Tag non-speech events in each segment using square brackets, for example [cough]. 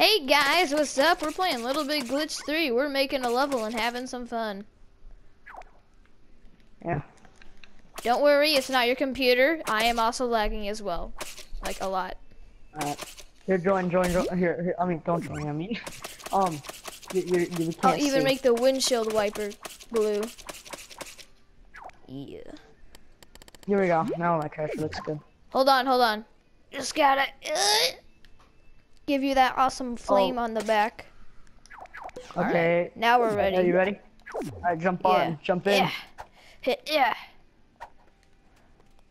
Hey guys, what's up? We're playing Little Big Glitch 3. We're making a level and having some fun. Yeah. Don't worry, it's not your computer. I am also lagging as well. Like a lot. Alright. Here, join, join, join. Here, here. I mean, don't join. I mean, um, you, you, you can't I'll even see. make the windshield wiper blue. Yeah. Here we go. Now my character looks good. Hold on, hold on. Just gotta uh, give you that awesome flame Oh. on the back. Okay. Now we're ready. Are you ready? Alright, jump Yeah. on. Jump in. Yeah. Hit, yeah.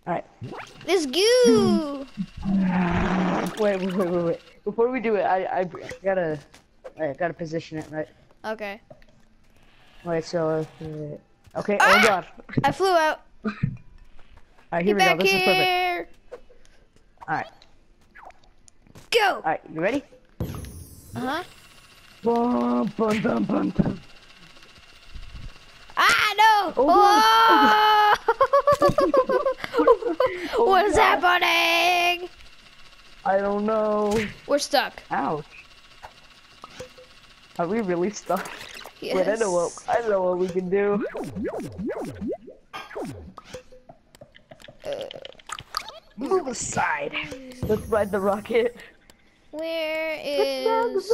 Alright. This goo. Wait, wait, wait, wait, wait. Before we do it, I, I gotta, I gotta position it right. okay. Wait, so, uh, okay. Ah! Oh god. I flew out. [laughs] Alright, here Get we go. This is perfect. Alright, Go. alright. You ready? Uh huh. Bum, bum, bum, bum, bum. Ah no! Oh, Whoa! [laughs] What's happening? I don't know. We're stuck. Ouch. Are we really stuck? Yes. Wait, I know what I know what we can do. Move aside. Let's ride the rocket. Where is?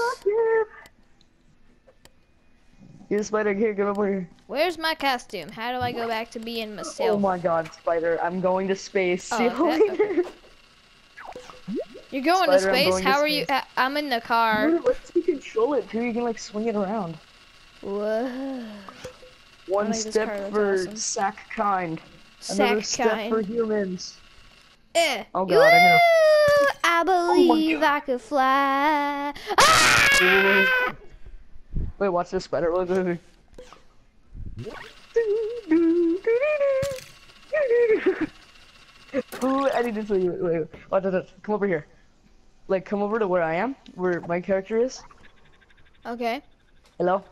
Here, Spider, here, get over here. Where's my costume? How do I go back to being myself? Oh my god, Spider, I'm going to space. Oh, See you okay, later. You're going to Spider, I'm space? going to How are you? space. uh, I'm in the car. Dude, Let's you control it too. You can like swing it around. Whoa. One like step for awesome. sack kind. Another Sack step for humans. Eh. Oh, God, I'm gonna- Woo! I believe I could fly. Ah! Wait, watch this spider. Look. Ooh, I need to tell you. Wait, wait, wait. Watch this. Come over here. Like, come over to where I am, where my character is. Okay. Hello?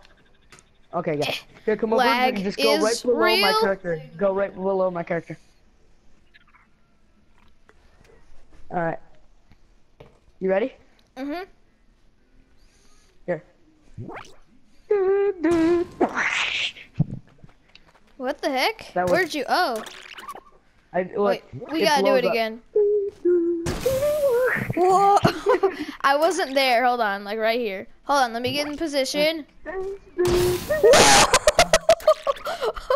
Okay, yeah. [laughs] Here, come over. Lag and just go right below my character. Go right below my character. Alright. You ready? Mm-hmm. Here. What the heck? That was- Where'd you? Oh. I, look, Wait. We it gotta do it up. again. Whoa! [laughs] I wasn't there. Hold on, like right here. Hold on, let me get in position. wait,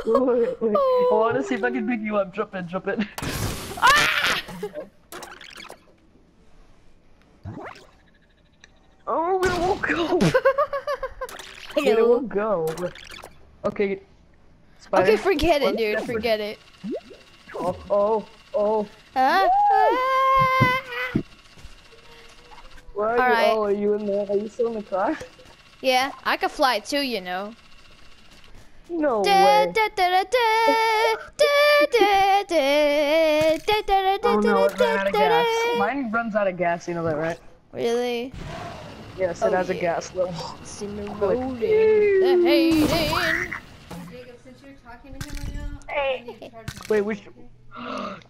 wait, wait. I want to see if I can pick you up. Jump it, jump it. Ah! [laughs] it will go. Okay. Spider. Okay, forget it, dude. Forget it. Oh, oh, oh. Ah, ah. Where are All you? Right. Oh, are you in there? Are you still in the car? Yeah, I can fly too, you know. No way. oh no, it ran out of gas. Mine runs out of gas, you know that, right? Really? Yes, oh, it Oh, has a gas level. See [laughs] me rolling, the hating. Jacob, since you're talking to him right now, I need to charge my Wait, we should...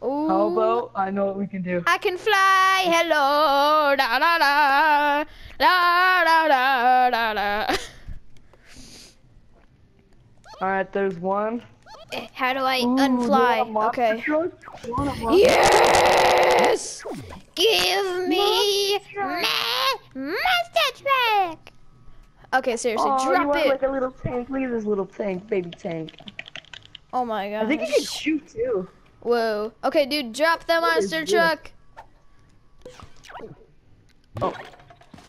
Ooh. How about I know what we can do? I can fly, hello, da da da, da da da da da. Alright, there's one. Eh, How do I Ooh, you want a unfly? monster Okay. truck? You want a monster- Yes! Give me my monster truck! Okay, seriously, Oh, you drop want it. like a little tank? Look at this little tank, baby tank. Oh my god. I think you can shoot too. Whoa. Okay, dude, drop the What is monster this? truck. Oh.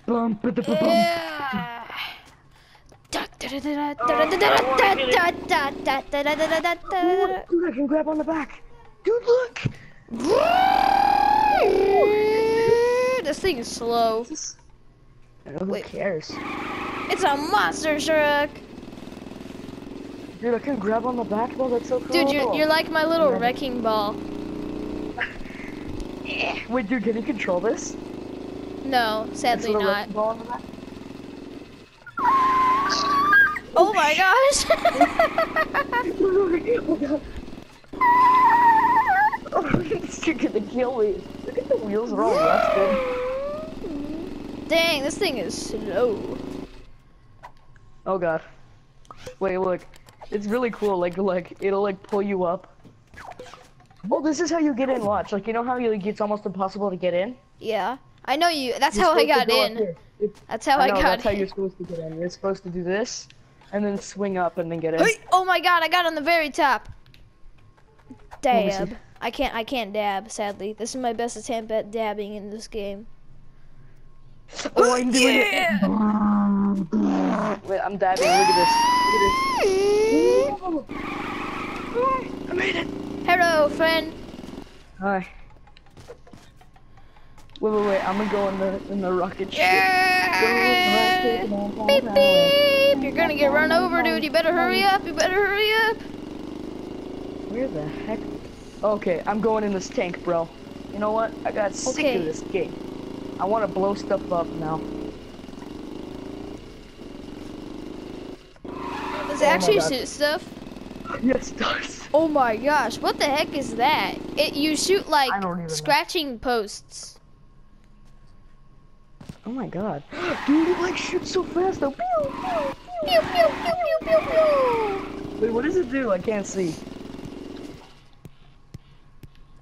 Bum, ba, da, ba, bum. Yeah. Dude, I can grab on the back. Good look. this thing is slow. Who cares? It's a monster truck. Dude, I can grab on the back though. That's so cool. Dude, you're, you're like my little yeah. wrecking ball. Wait, dude, can you control this? No, sadly not. Oh my gosh. oh my god. Oh, you're gonna kill me. Look at the wheels, are all rusted. Dang, this thing is slow. Oh god. Wait, look. It's really cool. Like, like it'll like pull you up. Oh, this is how you get in. Watch. Like, you know how you like it's almost impossible to get in. Yeah. I know you. That's You're how I got go in. That's how I, know, got That's how you're supposed to get in. You're supposed to do this, and then swing up and then get in. Oh my god, I got on the very top. Dab. I can't I can't dab, sadly. This is my best attempt at dabbing in this game. Oh, I'm doing Yeah! it. Wait, I'm dabbing. Look at this. Look at this. I made it. Hello, friend. Hi. Wait, wait, wait. I'm gonna go in the in the rocket ship. Yeah! Beep beep! You're gonna get run over, dude. You better hurry up. You better hurry up. Where the heck? Okay, I'm going in this tank, bro. You know what? I got sick Okay. of this game. I want to blow stuff up now. Does Oh it my actually shoot stuff? [laughs] Yes, it does. Oh my gosh, what the heck is that? It you shoot like I know. scratching posts. Oh my god. [gasps] Dude, it like shoots so fast though. Pew, pew, Pew pew pew pew pew. Wait, what does it do? I can't see.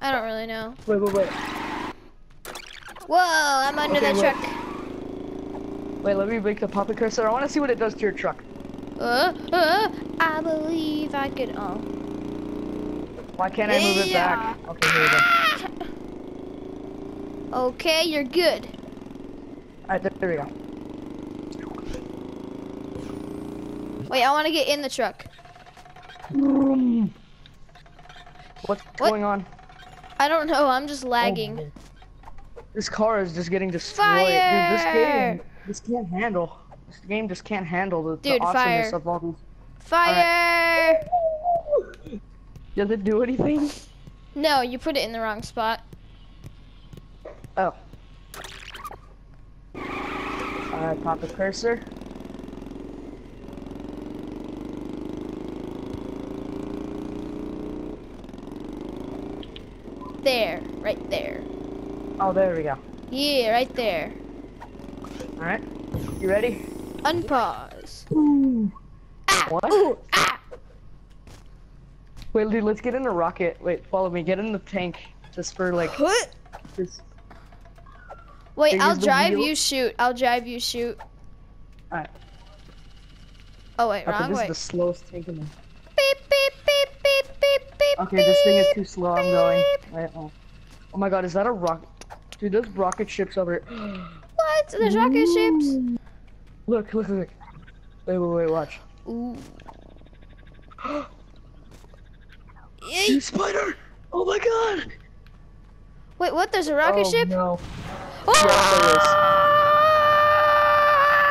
I don't really know. Wait, wait, wait. Whoa, I'm under Okay, the wait. truck. Wait, let me make the puppet cursor. I want to see what it does to your truck. Uh, uh, I believe I could. Oh. Why can't I move it back? Okay, here we go. [laughs] Okay, you're good. Alright, there, there we go. Wait, I want to get in the truck. What's What? going on? I don't know. I'm just lagging. Oh, This car is just getting destroyed. Dude, this game, this can't handle. This game just can't handle the, the awesomeness fire. of all these. Fire! Does it do anything? No, you put it in the wrong spot. Oh. Alright, pop the cursor. There, right there. Oh, there we go. Yeah, right there. Alright. You ready? Unpause. Ooh. Ah, What? ooh, ah. Wait, dude, let's get in a rocket. Wait, follow me. Get in the tank. Just for like, What? just. Wait, I'll drive, wheel. you shoot. I'll drive, you shoot. Alright. Oh wait, wrong this way. is the slowest tank in the. Beep beep beep beep beep beep. Okay, this thing is too slow. I'm going. Wait, oh. oh my god, is that a rocket? Dude, there's rocket ships over here. [gasps] What? There's rocket ships. Look, look, look. Wait, wait, wait, watch. Ooh. [gasps] Yay. spider! Oh my god! Wait, what? There's a rocket oh, ship? No. Oh!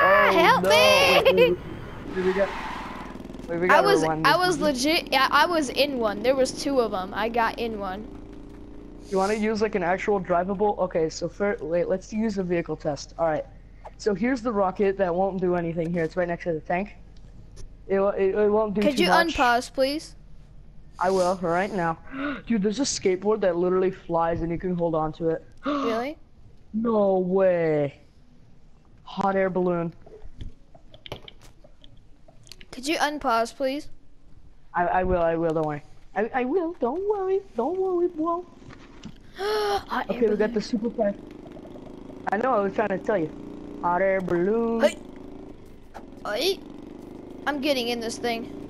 Oh, Help no. me! Wait, wait, wait, we got. Wait, we I was one. I was legit. Yeah, I was in one. There was two of them. I got in one. You want to use like an actual drivable? Okay, so for wait, let's use a vehicle test. All right. So here's the rocket that won't do anything here. It's right next to the tank. It it, it won't do anything. Could too you much. unpause, please? I will right now. [gasps] Dude, there's a skateboard that literally flies and you can hold on to it. [gasps] Really? No way. Hot air balloon. Could you unpause, please? I, I will, I will, don't worry. I, I will, don't worry, don't worry, bro. [gasps] Hot Okay, we got the super fast. I know, I was trying to tell you. Hot air balloon. Hey. Oi. I'm getting in this thing.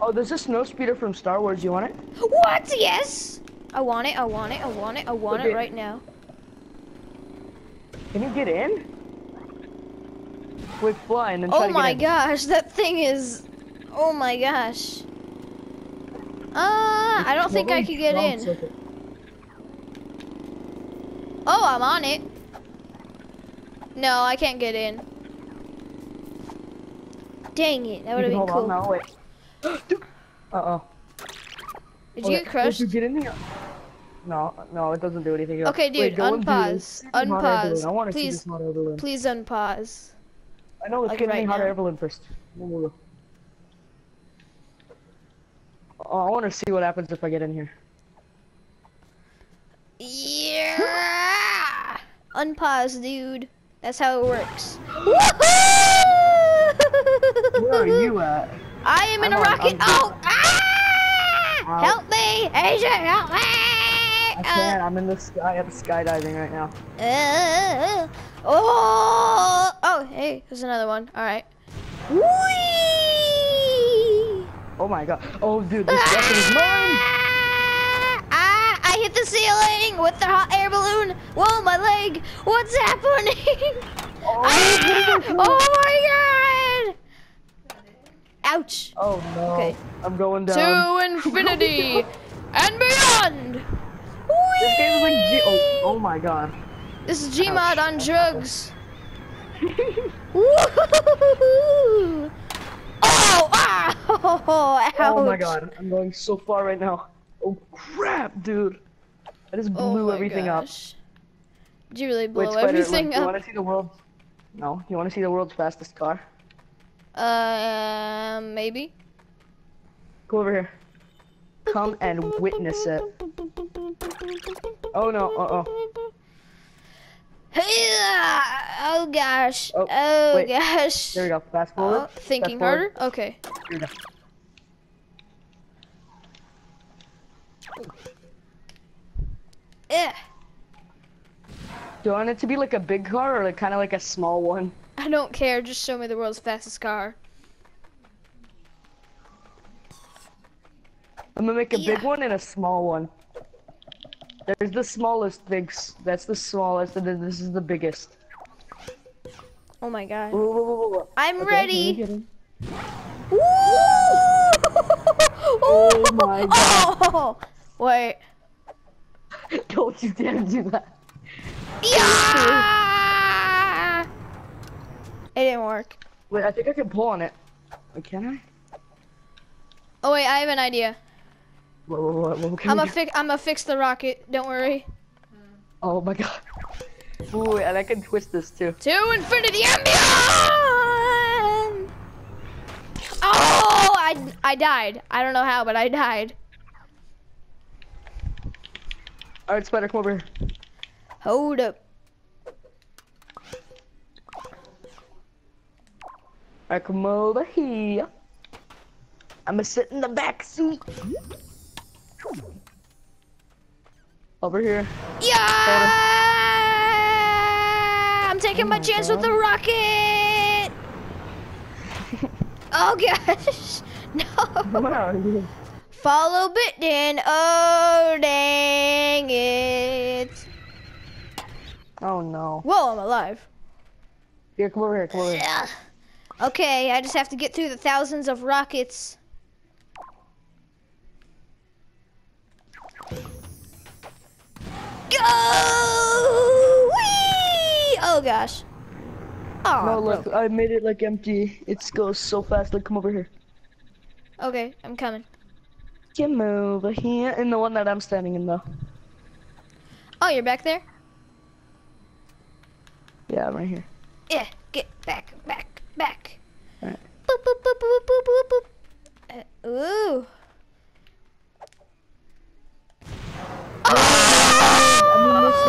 Oh, there's a snow speeder from Star Wars. You want it? What? Yes. I want it. I want it. I want it. I want Okay. it right now. Can you get in? Wait, fly and then try Oh to my get in. gosh, that thing is. Oh my gosh. Uh, I don't think I could get in. circuit. Oh, I'm on it. No, I can't get in. Dang it, that would have been cool. on now. Wait. [gasps] Uh oh. Did you get crushed? Did you get in here? No, no, it doesn't do anything. Okay, dude, Wait, unpause. this. Hot air balloon. Unpause. I want to see Please. this hot air balloon. Please unpause. I know, let's like get right hot air balloon first. Oh, I want to see what happens if I get in here. Yeah. unpause, dude. That's how it works. Where are you [laughs] at? I am in I'm a rocket. Oh! Ah! Help me, Asia! Help me! I can't. I'm in the sky. I'm skydiving right now. Uh, oh! Oh, hey, there's another one. All right. Whee! Oh my god. Oh, dude, this weapon is mine. Ah, I hit the ceiling with the hot air balloon. Whoa, my leg. What's happening? Oh, Ah! oh my god! Ouch. Oh no. Okay. I'm going down. To infinity [laughs] and beyond. This game is like. G- oh, oh my god. This is Gmod on drugs. [laughs] Woo! Oh, ah! Oh, ouch. Oh my god. I'm going so far right now. Oh crap, dude. I just Oh blew my everything gosh. Did you really blow up. Wait, Spider, everything look, you want to see the world's? No. You want to see the world's fastest car? Uh, maybe. Go over here. Come and witness it. Oh no. Uh oh. Oh gosh. Oh, Oh, wait. gosh. There we go. Fast forward. Oh, thinking Fast forward. harder? Okay. Here we go. Eh. Do you want it to be like a big car or like kind of like a small one? I don't care. Just show me the world's fastest car. I'm gonna make a big one and a small one. There's the smallest bigs. That's the smallest, and then this is the biggest. Oh my god. I'm Okay, ready. Woo! [laughs] Oh, oh my god. Oh! [laughs] Wait. Don't you dare do that. Yeah! It didn't work. Wait, I think I can pull on it. Wait, can I? Oh wait, I have an idea. Whoa, whoa, whoa, whoa, can I'm we gonna fix. I'm gonna fix the rocket. Don't worry. Oh my god. Ooh, and I can twist this too. To infinity and beyond. Oh, I I died. I don't know how, but I died. Alright, Spider, come over here. Hold up. Alright, come over here. I'm gonna sit in the back seat. Over here. Yeah! I'm taking my oh my chance with the rocket. oh gosh, [laughs] no. Where are you? Follow Bitten. Oh dang it! Oh no. Whoa, I'm alive. Here, come over here, come over here. Okay, I just have to get through the thousands of rockets. Go! Whee! Oh gosh. Oh, No, look, I made it like empty. It goes so fast. Like, come over here. Okay, I'm coming. Come over here. In the one that I'm standing in, though. Oh, you're back there? Yeah, I'm right here. Yeah, get back, back, back. Alright. Boop, boop, boop, boop, boop, boop, boop. Uh, ooh. Oh,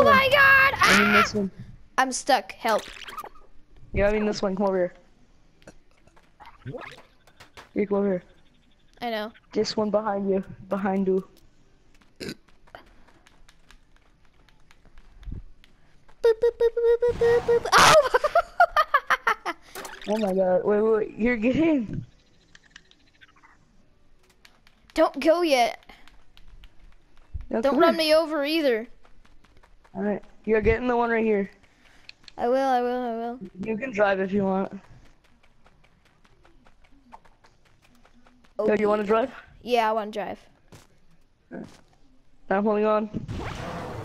one. my god! I mean Ah! this one. I'm stuck. Help. Yeah, I mean this one. Come over here. Here, come over here. I know. This one behind you. Behind you. Boop, boop, boop, boop, boop, boop, boop. Oh! [laughs] Oh my god. Wait, wait, wait. Here, get in. Don't go yet. Don't run here. me over either. Alright. You're getting the one right here. I will, I will, I will. You can drive if you want. Yo, you want to drive? Yeah, I want to drive. I'm holding on.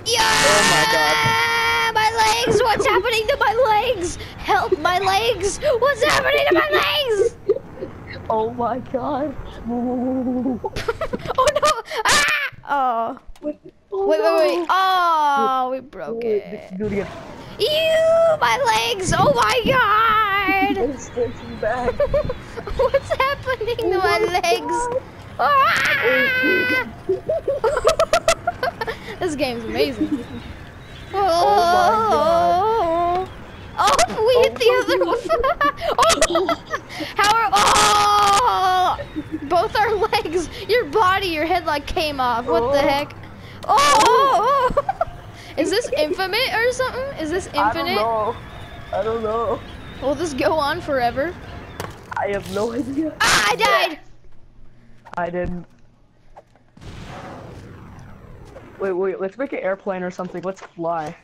Yeah! Oh my god. My legs! What's happening to my legs? Help my legs! What's happening to my legs? [laughs] Oh my god. [laughs] oh no! Ah! Oh. Wait, Wait, wait, wait. Oh, we broke Wait, it. do it again. Ew, my legs! Oh my god! [laughs] Stretching back. [laughs] What's happening to my legs? Ah! [laughs] this game's amazing. Oh, my oh we hit the other one. oh! How are oh? Both our legs, your body, your head like came off. What the Oh. heck? Oh! [laughs] Is this infinite or something? Is this infinite? I don't know. I don't know. Will this go on forever? I have no idea. Ah, I died. I didn't. Wait, wait, let's make an airplane or something. Let's fly.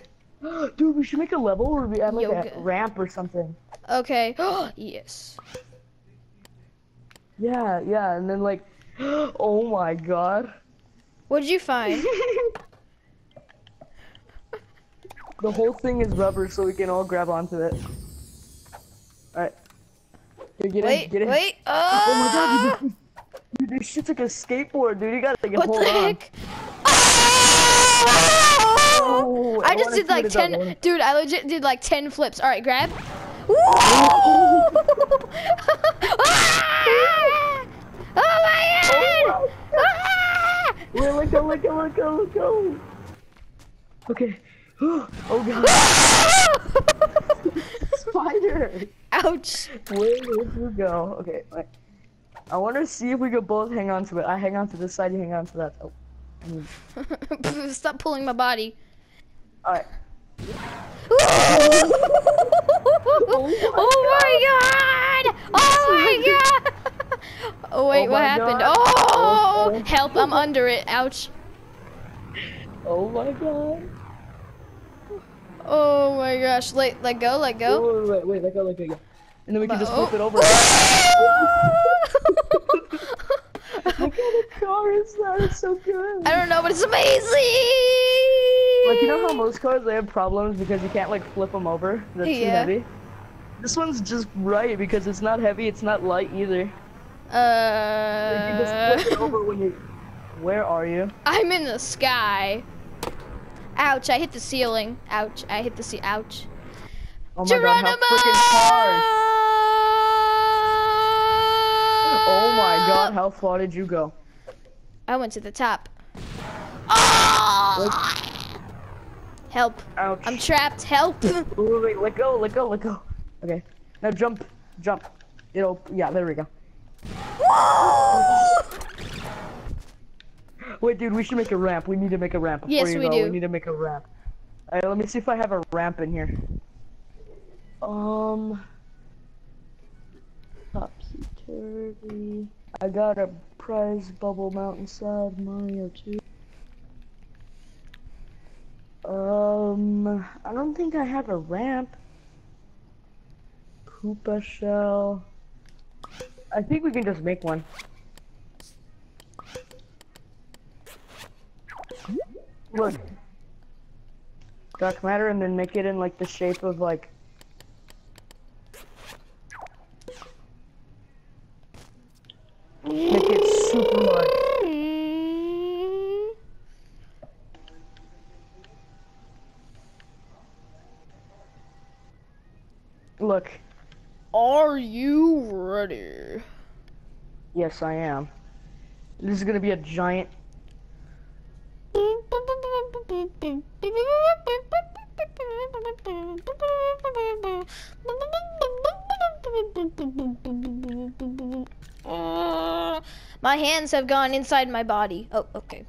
[gasps] Dude, we should make a level where we add like Yoga. a ramp or something. Okay. [gasps] yes. Yeah, yeah, and then like, [gasps] oh my god. What'd you find? The whole thing is rubber so we can all grab onto it. Alright. Get wait, in, get in. wait. Oh my Ah! god, dude, this shit's like a skateboard, dude. You gotta like, What hold the heck? Ah! Oh, I I just did like what it does. I 10, dude, I legit did like 10 flips. All right, grab. [laughs] [laughs] Ah! Oh my god! Wait, let go, let go, let go, let go. Okay. [gasps] Oh, oh god, [laughs] spider. Ouch. Where did you go? Okay, wait. I want to see if we could both hang on to it. I hang on to this side, you hang on to that. Oh. [laughs] Stop pulling my body. Alright. [laughs] oh my god! Oh my god! Oh wait, Oh what happened? God. Oh! Oh. Help, I'm oh. under it. Ouch. Oh my god. Oh my gosh. Let, let go, let go. Wait, wait, wait, let go, let go, let go. And then we can just Oh. flip it over. Look how the car is that. It's so good. I don't know, but it's amazing! Like, you know how most cars, they have problems because you can't, like, flip them over? They're too heavy? This one's just right because it's not heavy, it's not light either. You Uh, flip it over when you... Where are you? I'm in the sky. Ouch, I hit the ceiling. Ouch, I hit the ceiling. ouch. Oh my Geronimo! god, how freaking cars! Oh my god, how far did you go? I went to the top. Oh! Help. Ouch. I'm trapped. Help. Wait, wait, let go, let go, let go. Okay. Now jump, jump. It'll, yeah, there we go. Wait, dude, we should make a ramp. We need to make a ramp. Before Yes, you we go. do. We need to make a ramp. Alright, let me see if I have a ramp in here. Um. Topsy turvy. I got a prize bubble mountainside Mario 2. Um, I don't think I have a ramp. Koopa shell. I think we can just make one. Look. Dark matter and then make it in like the shape of like make it super large. Look. Are you ready? Yes, I am. This is gonna be a giant. Uh, my hands have gone inside my body. Oh, okay.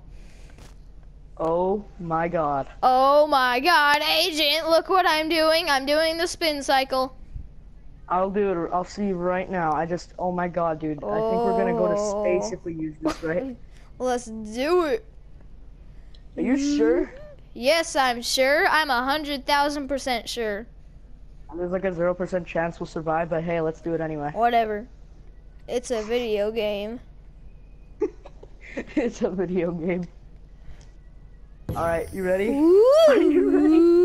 Oh my god. Oh my god, agent, look what I'm doing. I'm doing the spin cycle. I'll do it. I'll see you right now. I just. Oh my god, dude. I think we're gonna go to space Oh. if we oh. use this, right? [laughs] Let's do it. Are you sure? Yes, I'm sure. I'm a hundred thousand percent sure. There's like a zero percent chance we'll survive, but hey, let's do it anyway. Whatever. It's a video game. [laughs] it's a video game. All right, you ready? [laughs] Are you ready?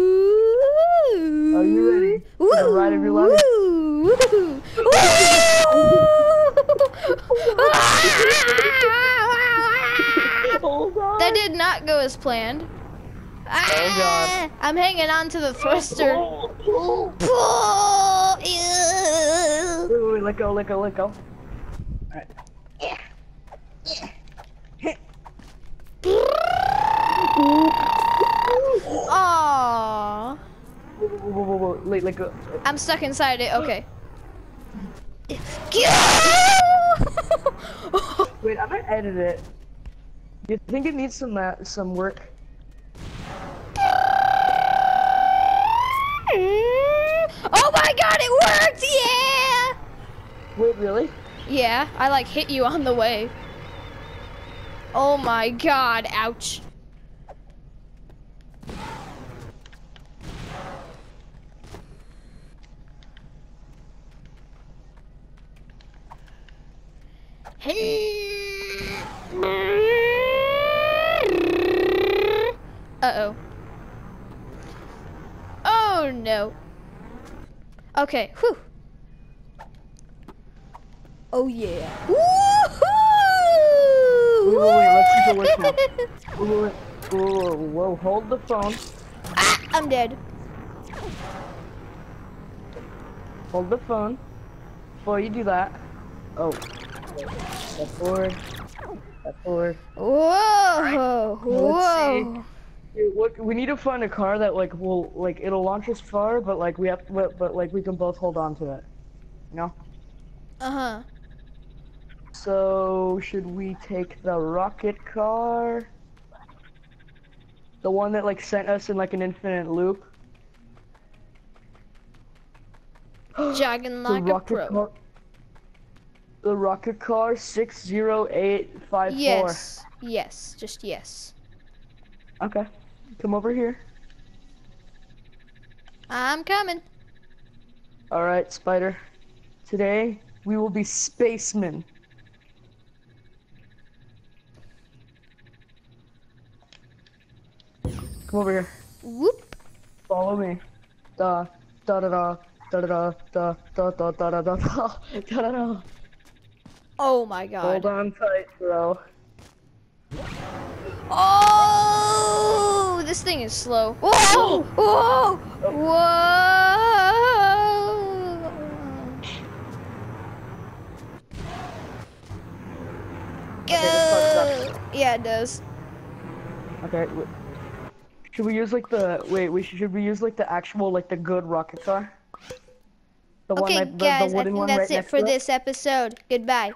Are you ready for the ride of your life? That did not go as planned. Oh, God. I'm hanging on to the thruster. Oh, oh. Pull! Ew. Wait, wait, wait, let go, let go, let go. Alright. Aww. Whoa, whoa, whoa, whoa, whoa. go like like uh, I'm stuck inside it. Okay. Wait, I'm gonna edit it. You think it needs some uh, some work? oh my god, it worked! Yeah! Wait, really? Yeah, I like hit you on the way. Oh my god, ouch. Uh-oh. Oh no. Okay, whew. Oh yeah. Woohoo! Wait, wait, wait, [laughs] whoa, whoa, whoa, hold the phone. Ah, I'm dead. Hold the phone. Before you do that. Oh. Step forward. Step forward. Whoa! let's Whoa! Dude, what, we need to find a car that like will like it'll launch us far, but like we have to, but, but like we can both hold on to it. You know? Uh huh. So should we take the rocket car? The one that like sent us in like an infinite loop? Jogging like a pro. car. The rocket car six zero eight five four. Yes. Yes. Just yes. Okay. Come over here. I'm coming. All right, Spider. Today we will be spacemen. Come over here. Whoop. Follow me. Da da da da da da da da da da da da da da da da. Oh my god. Hold on tight, bro. Oh, this thing is slow. Whoa! Whoa! Whoa! Go! Yeah, it does. Okay. Should we use like the wait? We should, should we use like the actual like the good rocket car? The Okay, that, the, guys, the I wooden think one that's right it for this episode. Goodbye.